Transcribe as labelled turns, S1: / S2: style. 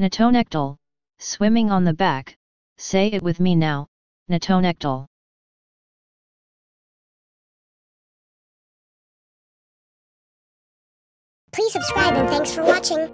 S1: Natonectal. Swimming on the back. Say it with me now. Natonectal.
S2: Please subscribe and thanks for watching.